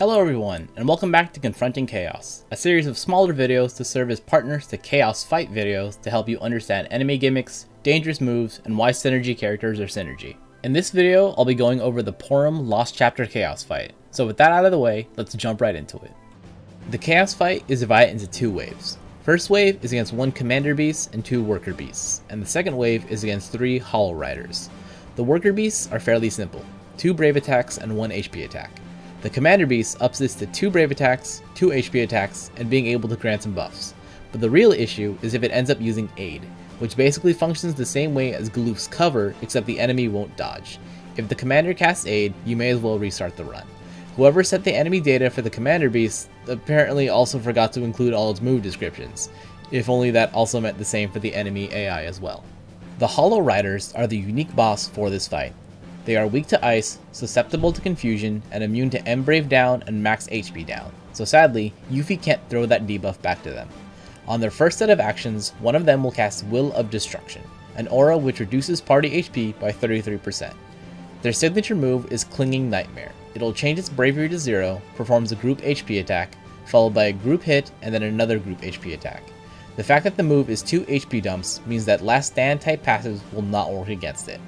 Hello everyone, and welcome back to Confronting Chaos, a series of smaller videos to serve as partners to Chaos Fight videos to help you understand enemy gimmicks, dangerous moves, and why synergy characters are synergy. In this video, I'll be going over the Porom Lost Chapter Chaos Fight, so with that out of the way, let's jump right into it. The Chaos Fight is divided into two waves. First wave is against one Commander Beast and two Worker Beasts, and the second wave is against three Hollow Riders. The Worker Beasts are fairly simple, two Brave attacks and one HP attack. The Commander Beast ups this to 2 Brave attacks, 2 HP attacks, and being able to grant some buffs. But the real issue is if it ends up using Aid, which basically functions the same way as Galuf's cover except the enemy won't dodge. If the commander casts Aid, you may as well restart the run. Whoever set the enemy data for the Commander Beast apparently also forgot to include all its move descriptions, if only that also meant the same for the enemy AI as well. The Hollow Riders are the unique boss for this fight, they are weak to ice, susceptible to confusion, and immune to Embrave down and max HP down, so sadly, Yuffie can't throw that debuff back to them. On their first set of actions, one of them will cast Will of Destruction, an aura which reduces party HP by 33%. Their signature move is Clinging Nightmare. It'll change its bravery to 0, performs a group HP attack, followed by a group hit and then another group HP attack. The fact that the move is 2 HP dumps means that last stand type passives will not work against it.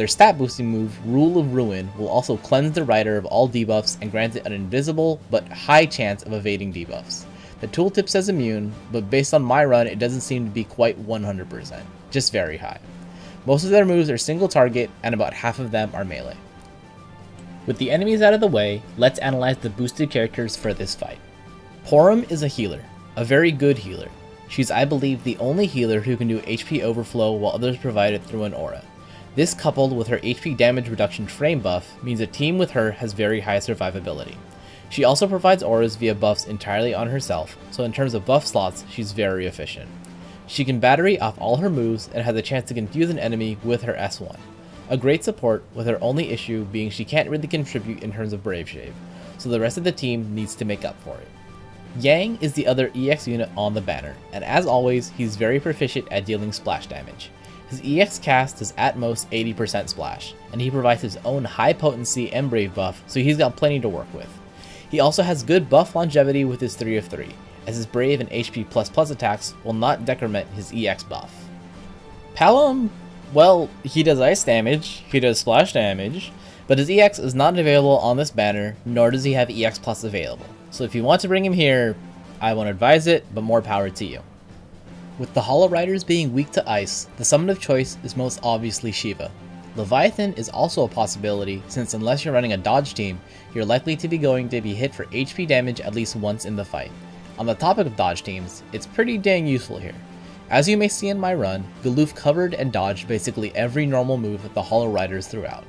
Their stat boosting move, Rule of Ruin, will also cleanse the rider of all debuffs and grant it an invisible but high chance of evading debuffs. The tooltip says immune, but based on my run it doesn't seem to be quite 100%, just very high. Most of their moves are single target and about half of them are melee. With the enemies out of the way, let's analyze the boosted characters for this fight. Porom is a healer, a very good healer. She's I believe the only healer who can do HP overflow while others provide it through an aura. This coupled with her HP damage reduction frame buff means a team with her has very high survivability. She also provides auras via buffs entirely on herself, so in terms of buff slots, she's very efficient. She can battery off all her moves and has a chance to confuse an enemy with her S1. A great support, with her only issue being she can't really contribute in terms of Brave Shave, so the rest of the team needs to make up for it. Yang is the other EX unit on the banner, and as always, he's very proficient at dealing splash damage. His EX cast is at most 80% splash, and he provides his own high potency Embrave buff, so he's got plenty to work with. He also has good buff longevity with his 3 of 3, as his Brave and HP++ attacks will not decrement his EX buff. Palom, well, he does ice damage, he does splash damage, but his EX is not available on this banner, nor does he have EX Plus available. So if you want to bring him here, I won't advise it, but more power to you. With the Hollow Riders being weak to ice, the summon of choice is most obviously Shiva. Leviathan is also a possibility since unless you're running a dodge team, you're likely to be going to be hit for HP damage at least once in the fight. On the topic of dodge teams, it's pretty dang useful here. As you may see in my run, Galuf covered and dodged basically every normal move of the Hollow Riders throughout.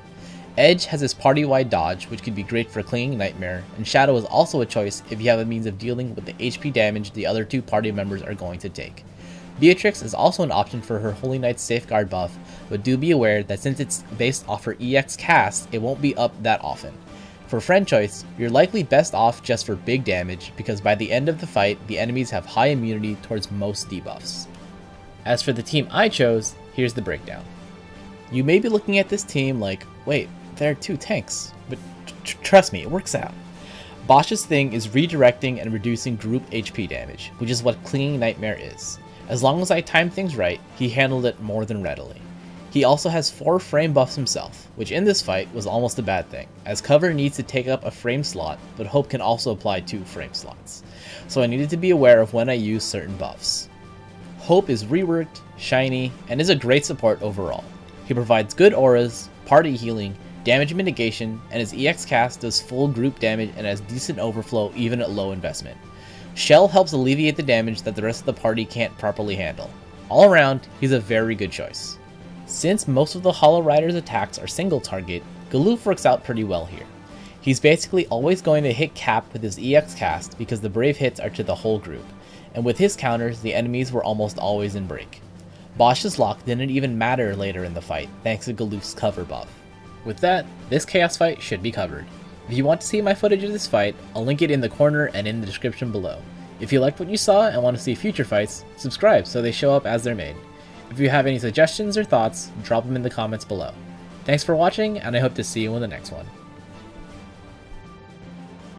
Edge has his party-wide dodge, which could be great for Clinging Nightmare, and Shadow is also a choice if you have a means of dealing with the HP damage the other two party members are going to take. Beatrix is also an option for her Holy Knight's Safeguard buff, but do be aware that since it's based off her EX cast, it won't be up that often. For friend choice, you're likely best off just for big damage, because by the end of the fight, the enemies have high immunity towards most debuffs. As for the team I chose, here's the breakdown. You may be looking at this team like, wait, there are two tanks, but tr trust me, it works out. Basch's thing is redirecting and reducing group HP damage, which is what Clinging Nightmare is. As long as I timed things right, he handled it more than readily. He also has 4 frame buffs himself, which in this fight was almost a bad thing, as cover needs to take up a frame slot, but hope can also apply 2 frame slots, so I needed to be aware of when I use certain buffs. Hope is reworked, shiny, and is a great support overall. He provides good auras, party healing, damage mitigation, and his EX cast does full group damage and has decent overflow even at low investment. Shell helps alleviate the damage that the rest of the party can't properly handle. All around, he's a very good choice. Since most of the Hollow Rider's attacks are single target, Galuf works out pretty well here. He's basically always going to hit cap with his EX cast because the brave hits are to the whole group, and with his counters, the enemies were almost always in break. Basch's lock didn't even matter later in the fight, thanks to Galuf's cover buff. With that, this Chaos fight should be covered. If you want to see my footage of this fight, I'll link it in the corner and in the description below. If you liked what you saw and want to see future fights, subscribe so they show up as they're made. If you have any suggestions or thoughts, drop them in the comments below. Thanks for watching, and I hope to see you in the next one.